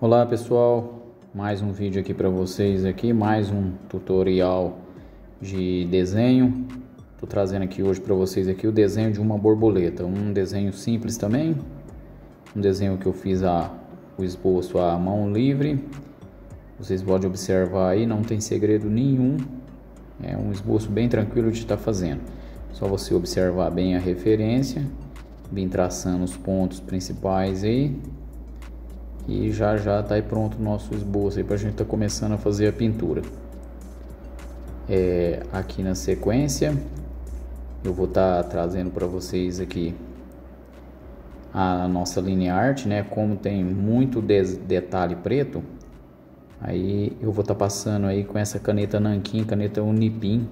Olá pessoal, mais um vídeo aqui para vocês aqui, mais um tutorial de desenho. Tô trazendo aqui hoje para vocês aqui o desenho de uma borboleta, um desenho simples também, um desenho que eu fiz a o esboço à mão livre. Vocês podem observar aí, não tem segredo nenhum. É um esboço bem tranquilo de estar tá fazendo. Só você observar bem a referência, bem traçando os pontos principais aí. E já já tá aí pronto o nosso esboço aí para a gente tá começando a fazer a pintura. É, aqui na sequência, eu vou estar tá trazendo para vocês aqui a nossa linha arte, né? Como tem muito detalhe preto, aí eu vou estar tá passando aí com essa caneta Nankin, caneta Unipin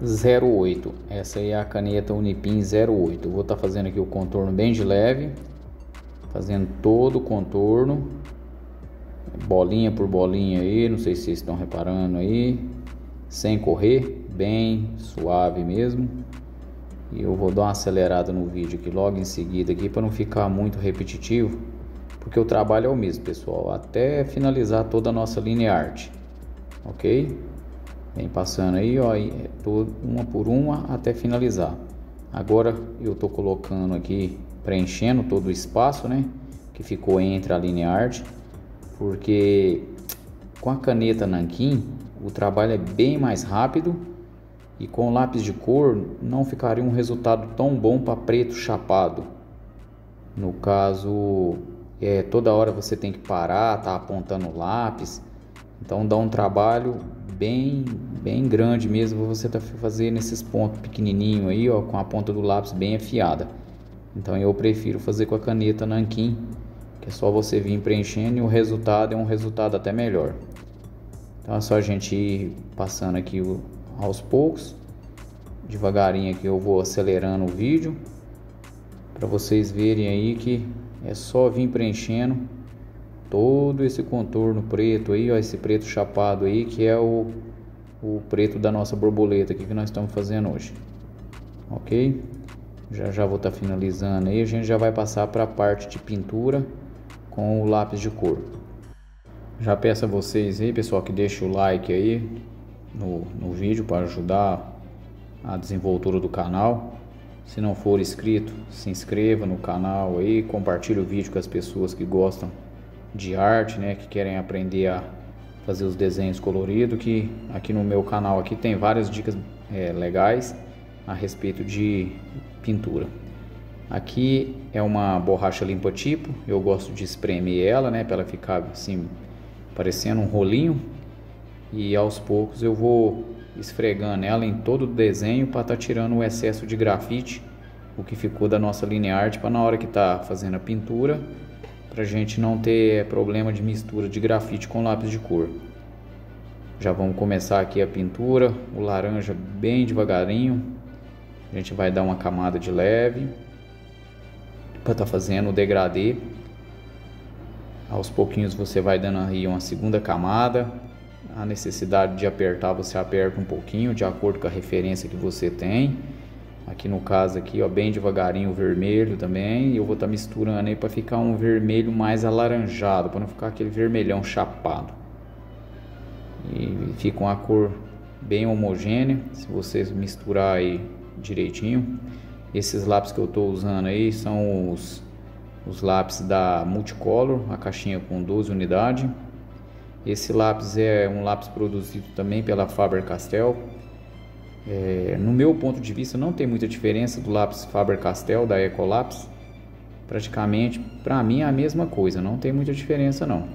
08. Essa aí é a caneta Unipin 08. Eu vou estar tá fazendo aqui o contorno bem de leve, fazendo todo o contorno, bolinha por bolinha aí, não sei se vocês estão reparando aí, sem correr, bem suave mesmo. E eu vou dar uma acelerada no vídeo aqui logo em seguida aqui para não ficar muito repetitivo, porque o trabalho é o mesmo, pessoal, até finalizar toda a nossa linha arte. OK? Vem passando aí, ó, uma por uma até finalizar. Agora eu tô colocando aqui, preenchendo todo o espaço, né, que ficou entre a linha arte, porque com a caneta Nankin o trabalho é bem mais rápido e com lápis de cor não ficaria um resultado tão bom para preto chapado. No caso, é, toda hora você tem que parar, tá apontando o lápis, então dá um trabalho bem bem grande mesmo você tá fazendo esses pontos pequenininho aí, ó, com a ponta do lápis bem afiada. Então eu prefiro fazer com a caneta nanquim, que é só você vir preenchendo e o resultado é um resultado até melhor. Então é só a gente ir passando aqui aos poucos. Devagarinho aqui eu vou acelerando o vídeo para vocês verem aí que é só vir preenchendo todo esse contorno preto aí, ó, esse preto chapado aí que é o, o preto da nossa borboleta aqui que nós estamos fazendo hoje. OK? Já já vou estar tá finalizando aí, a gente já vai passar para a parte de pintura com o lápis de cor. Já peço a vocês aí, pessoal, que deixem o like aí, no, no vídeo para ajudar a desenvoltura do canal. Se não for inscrito, se inscreva no canal aí, compartilhe o vídeo com as pessoas que gostam de arte, né, que querem aprender a fazer os desenhos coloridos, que aqui no meu canal aqui tem várias dicas é, legais a respeito de pintura. Aqui é uma borracha limpa tipo, eu gosto de espremer ela, né, para ela ficar assim parecendo um rolinho e aos poucos eu vou esfregando ela em todo o desenho para estar tá tirando o excesso de grafite, o que ficou da nossa linha arte para na hora que está fazendo a pintura, para gente não ter problema de mistura de grafite com lápis de cor. Já vamos começar aqui a pintura, o laranja bem devagarinho, a gente vai dar uma camada de leve para estar tá fazendo o degradê. Aos pouquinhos você vai dando aí uma segunda camada, a necessidade de apertar, você aperta um pouquinho de acordo com a referência que você tem. Aqui no caso aqui, ó, bem devagarinho o vermelho também, eu vou estar tá misturando aí para ficar um vermelho mais alaranjado, para não ficar aquele vermelhão chapado. E fica uma cor bem homogênea, se você misturar aí direitinho. Esses lápis que eu estou usando aí são os, os lápis da Multicolor, a caixinha com 12 unidades. Esse lápis é um lápis produzido também pela Faber-Castell. É, no meu ponto de vista, não tem muita diferença do lápis Faber-Castell da Ecolapse. Praticamente, para mim, é a mesma coisa, não tem muita diferença não.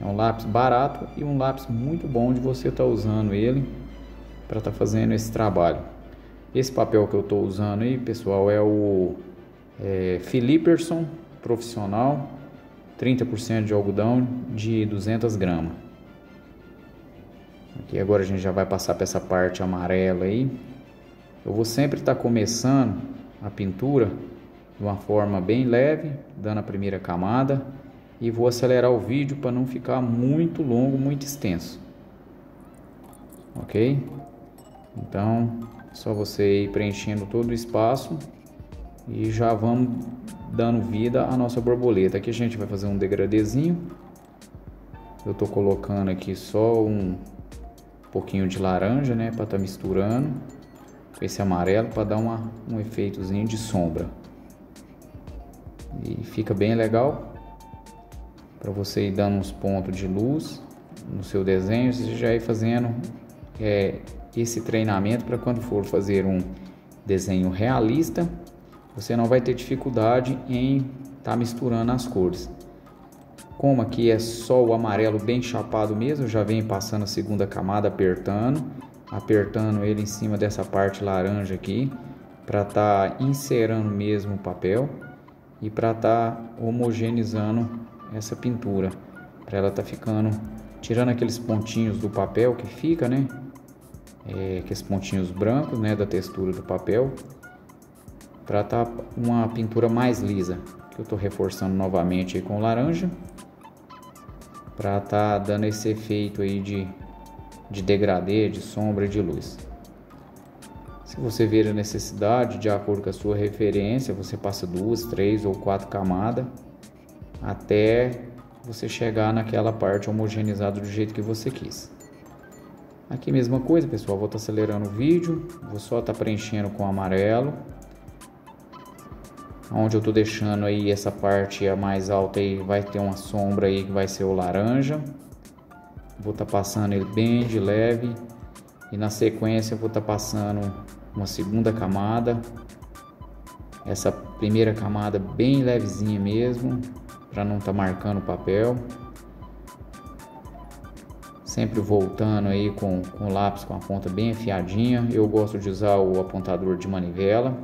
É um lápis barato e um lápis muito bom de você estar tá usando ele para estar tá fazendo esse trabalho. Esse papel que eu estou usando aí, pessoal, é o é, Profissional 30% de algodão de 200 gramas. Aqui agora a gente já vai passar para essa parte amarela aí. Eu vou sempre estar tá começando a pintura de uma forma bem leve, dando a primeira camada e vou acelerar o vídeo para não ficar muito longo, muito extenso. Ok? Então, só você ir preenchendo todo o espaço e já vamos dando vida à nossa borboleta. Aqui a gente vai fazer um degradezinho Eu tô colocando aqui só um pouquinho de laranja, né, para estar tá misturando esse amarelo para dar uma, um efeitozinho de sombra. E fica bem legal para você ir dando uns pontos de luz no seu desenho, você já ir fazendo é, esse treinamento para quando for fazer um desenho realista, você não vai ter dificuldade em estar tá misturando as cores. Como aqui é só o amarelo bem chapado mesmo, já vem passando a segunda camada apertando, apertando ele em cima dessa parte laranja aqui, para estar tá inserando mesmo o papel e para estar tá homogeneizando essa pintura, para ela estar tá ficando, tirando aqueles pontinhos do papel que fica, né? É, aqueles pontinhos brancos, né, da textura do papel, para tá uma pintura mais lisa, que eu estou reforçando novamente com laranja, para tá dando esse efeito aí de, de degradê, de sombra e de luz. Se você ver a necessidade, de acordo com a sua referência, você passa duas, três ou quatro camadas até você chegar naquela parte homogeneizada do jeito que você quis. Aqui mesma coisa, pessoal, vou estar tá acelerando o vídeo, vou só estar tá preenchendo com amarelo. Onde eu estou deixando aí essa parte a mais alta aí vai ter uma sombra aí que vai ser o laranja. Vou estar tá passando ele bem de leve e na sequência vou estar passando uma segunda camada. Essa primeira camada bem levezinha mesmo, para não estar tá marcando o papel. Sempre voltando aí com, com o lápis com a ponta bem afiadinha. Eu gosto de usar o apontador de manivela.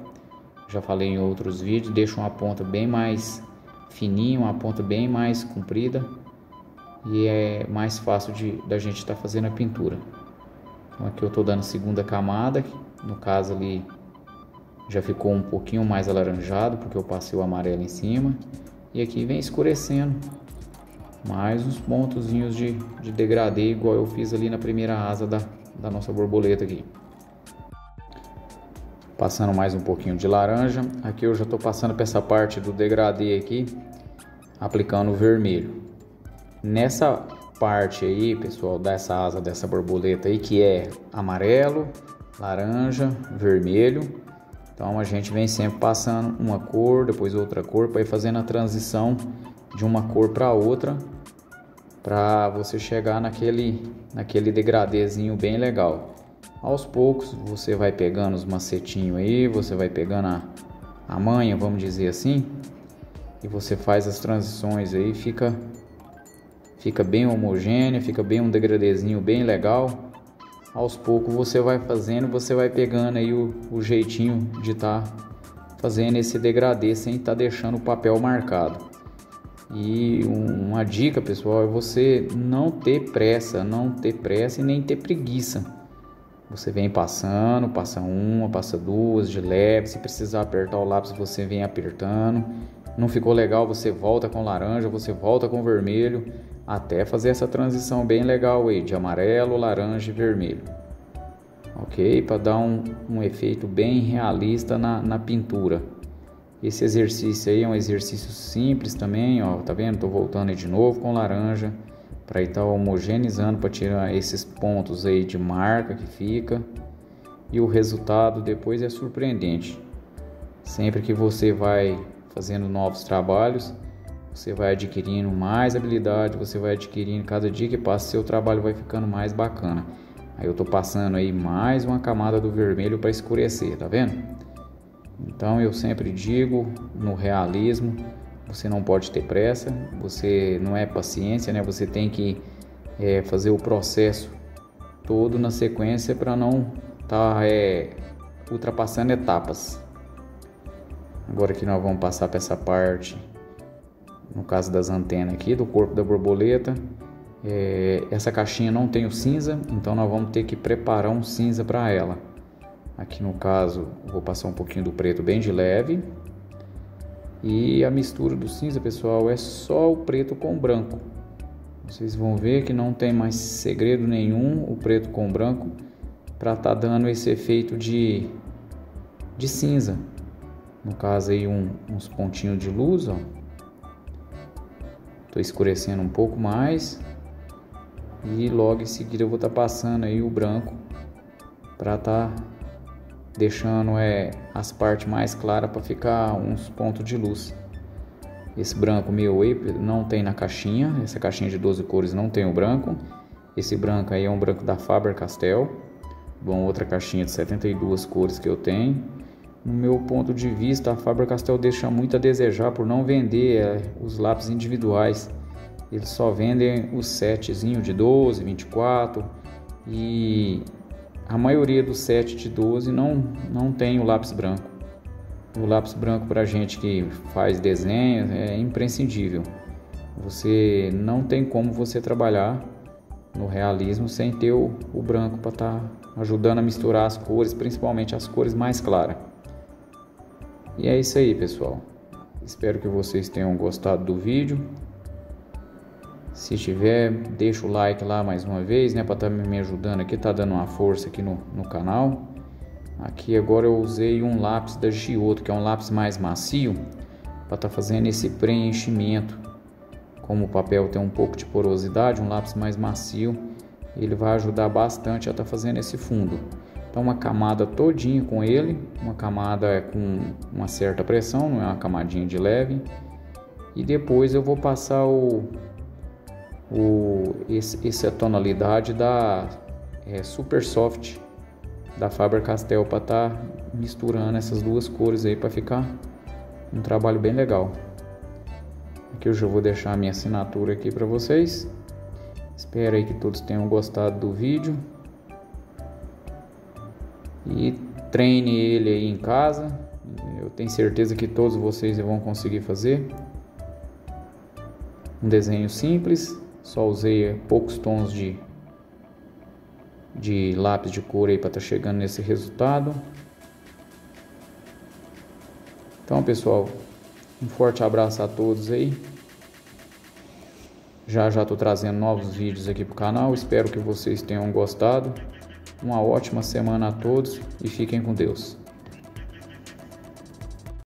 Já falei em outros vídeos, deixo uma ponta bem mais fininha, uma ponta bem mais comprida e é mais fácil de da gente estar tá fazendo a pintura. Então aqui eu estou dando segunda camada, no caso ali já ficou um pouquinho mais alaranjado porque eu passei o amarelo em cima. E aqui vem escurecendo mais uns pontozinhos de, de degradê igual eu fiz ali na primeira asa da, da nossa borboleta aqui. Passando mais um pouquinho de laranja. Aqui eu já estou passando para essa parte do degradê aqui, aplicando o vermelho. Nessa parte aí, pessoal, dessa asa dessa borboleta aí, que é amarelo, laranja, vermelho. Então a gente vem sempre passando uma cor, depois outra cor, para ir fazendo a transição de uma cor para outra, para você chegar naquele, naquele degradêzinho bem legal. Aos poucos você vai pegando os macetinhos aí, você vai pegando a, a manha, vamos dizer assim, e você faz as transições aí, fica fica bem homogêneo, fica bem um degradêzinho bem legal aos poucos você vai fazendo, você vai pegando aí o, o jeitinho de estar tá fazendo esse degradê sem estar tá deixando o papel marcado. E uma dica, pessoal, é você não ter pressa, não ter pressa e nem ter preguiça. Você vem passando, passa uma, passa duas de leve. Se precisar apertar o lápis, você vem apertando. Não ficou legal, você volta com laranja, você volta com vermelho até fazer essa transição bem legal aí de amarelo, laranja e vermelho. Ok? Para dar um, um efeito bem realista na, na pintura. Esse exercício aí é um exercício simples também, ó, tá vendo? Tô voltando aí de novo com laranja para estar tá homogeneizando para tirar esses pontos aí de marca que fica. E o resultado depois é surpreendente. Sempre que você vai fazendo novos trabalhos, você vai adquirindo mais habilidade, você vai adquirindo cada dia que passa, seu trabalho vai ficando mais bacana. Aí eu tô passando aí mais uma camada do vermelho para escurecer, tá vendo? Então eu sempre digo no realismo, você não pode ter pressa, você não é paciência, né? Você tem que é, fazer o processo todo na sequência para não estar tá, é, ultrapassando etapas. Agora que nós vamos passar para essa parte no caso das antenas aqui, do corpo da borboleta. É, essa caixinha não tem o cinza, então nós vamos ter que preparar um cinza para ela. Aqui no caso, vou passar um pouquinho do preto bem de leve. E a mistura do cinza, pessoal, é só o preto com branco. Vocês vão ver que não tem mais segredo nenhum o preto com branco para estar tá dando esse efeito de, de cinza. No caso aí um, uns pontinhos de luz, ó. Estou escurecendo um pouco mais E logo em seguida eu vou estar tá passando aí o branco para estar tá deixando é, as partes mais claras para ficar uns pontos de luz. Esse branco meu aí não tem na caixinha, essa caixinha de 12 cores não tem o branco. Esse branco aí é um branco da Faber-Castell. Bom, outra caixinha de 72 cores que eu tenho. No meu ponto de vista, a Faber-Castell deixa muito a desejar por não vender é, os lápis individuais. Eles só vendem os setzinho de 12, 24 e a maioria dos 7 de 12 não, não tem o lápis branco. O lápis branco para gente que faz desenho é imprescindível. Você não tem como você trabalhar no realismo sem ter o, o branco para estar tá ajudando a misturar as cores, principalmente as cores mais claras. E é isso aí, pessoal. Espero que vocês tenham gostado do vídeo. Se tiver, deixa o like lá mais uma vez, né, para estar tá me ajudando aqui, tá dando uma força aqui no, no canal. Aqui agora eu usei um lápis da Giotto, que é um lápis mais macio, para estar tá fazendo esse preenchimento. Como o papel tem um pouco de porosidade, um lápis mais macio, ele vai ajudar bastante a estar tá fazendo esse fundo. Então uma camada todinha com ele, uma camada com uma certa pressão, não é uma camadinha de leve. E depois eu vou passar o o, esse, essa tonalidade da é, Super Soft da Faber-Castell para estar tá misturando essas duas cores aí para ficar um trabalho bem legal. Aqui eu já vou deixar a minha assinatura aqui para vocês. Espero aí que todos tenham gostado do vídeo. E treine ele aí em casa. Eu tenho certeza que todos vocês vão conseguir fazer. Um desenho simples, só usei poucos tons de, de lápis de cor aí para estar tá chegando nesse resultado. Então, pessoal, um forte abraço a todos aí. Já já estou trazendo novos vídeos aqui para o canal. Espero que vocês tenham gostado. Uma ótima semana a todos e fiquem com Deus.